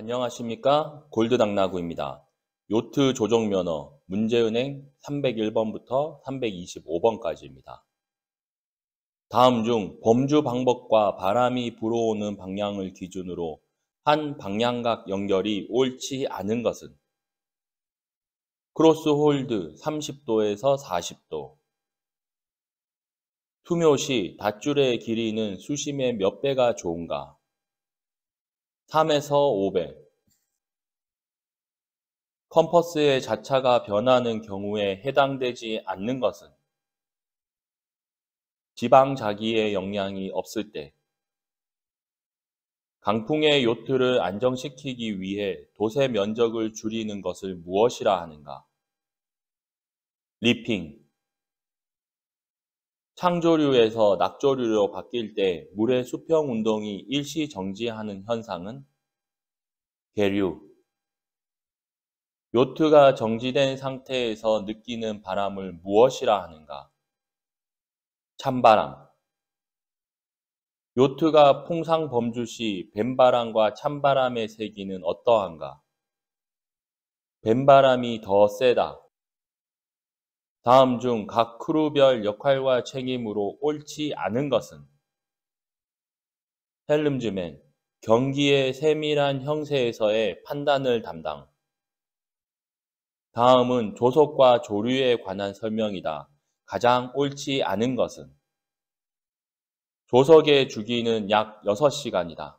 안녕하십니까 골드당나구입니다. 요트 조종면허 문제은행 301번부터 325번까지입니다. 다음 중 범주 방법과 바람이 불어오는 방향을 기준으로 한 방향각 연결이 옳지 않은 것은 close hauled 30도에서 40도 투묘 시 닻줄의 길이는 수심의 몇 배가 좋은가 3에서 5배. 컴퍼스의 자차가 변하는 경우에 해당되지 않는 것은 지방 자기의 영향이 없을 때 강풍의 요트를 안정시키기 위해 돛의 면적을 줄이는 것을 무엇이라 하는가? reefing 창조류에서 낙조류로 바뀔 때 물의 수평 운동이 일시 정지하는 현상은 계류. 요트가 정지된 상태에서 느끼는 바람을 무엇이라 하는가? 찬바람. 요트가 풍상 범주 시 뱀바람과 찬바람의 세기는 어떠한가? 뱀바람이 더 세다. 다음 중 각 크루별 역할과 책임으로 옳지 않은 것은 헬름즈맨, 경기의 세밀한 형세에서의 판단을 담당. 다음은 조속과 조류에 관한 설명이다. 가장 옳지 않은 것은 조석의 주기는 약 6시간이다.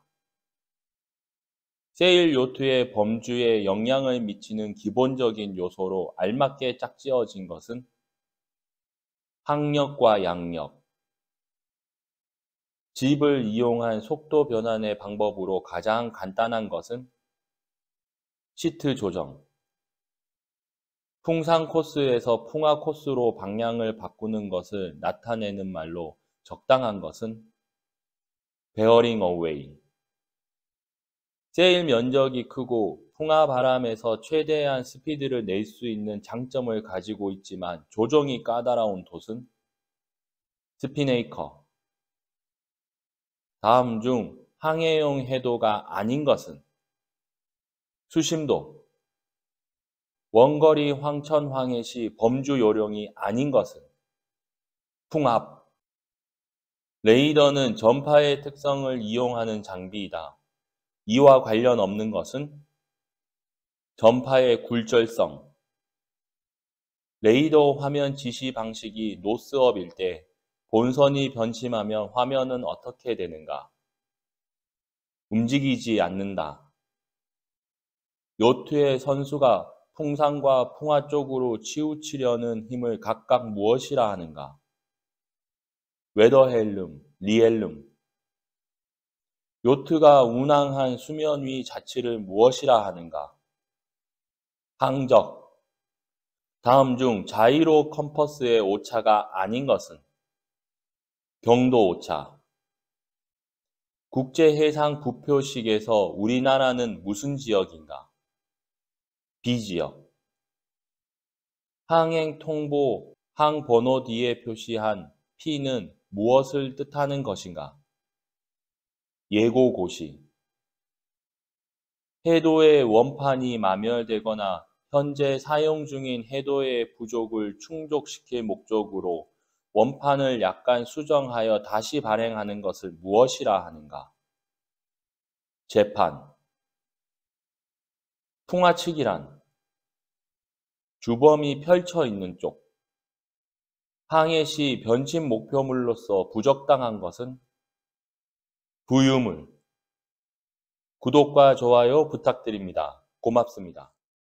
세일 요트의 범주에 영향을 미치는 기본적인 요소로 알맞게 짝지어진 것은 항력과 양력, jib을 이용한 속도 변환의 방법으로 가장 간단한 것은 시트 조정, 풍상 코스에서 풍하 코스로 방향을 바꾸는 것을 나타내는 말로 적당한 것은 bearing away. sail 면적이 크고 풍하 바람에서 최대한 스피드를 낼 수 있는 장점을 가지고 있지만 조정이 까다로운 돛은 스피네이커. 다음 중 항해용 해도가 아닌 것은 수심도. 원거리 황천 황해 시 범주 요령이 아닌 것은 풍압. 레이더는 전파의 특성을 이용하는 장비이다. 이와 관련 없는 것은 전파의 굴절성, 레이더 화면 지시 방식이 노스업일 때 본선이 변심하면 화면은 어떻게 되는가? 움직이지 않는다. 요트의 선수가 풍상과 풍화 쪽으로 치우치려는 힘을 각각 무엇이라 하는가? 웨더헬름, 리헬름. 요트가 운항한 수면 위 자체를 무엇이라 하는가? 항적. 다음 중 자이로 컴퍼스의 오차가 아닌 것은 경도 오차. 국제해상 부표식에서 우리나라는 무슨 지역인가? B지역. 항행 통보 항 번호 뒤에 표시한 P는 무엇을 뜻하는 것인가? 예고고시. 해도의 원판이 마멸되거나 현재 사용 중인 해도의 부족을 충족시킬 목적으로 원판을 약간 수정하여 다시 발행하는 것을 무엇이라 하는가? 재판. 풍화측이란 주범이 펼쳐 있는 쪽. 항해 시 변침 목표물로서 부적당한 것은 부유물. 구독과 좋아요 부탁드립니다. 고맙습니다.